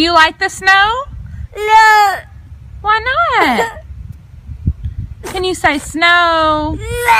Do you like the snow? No. Why not? Can you say snow? No.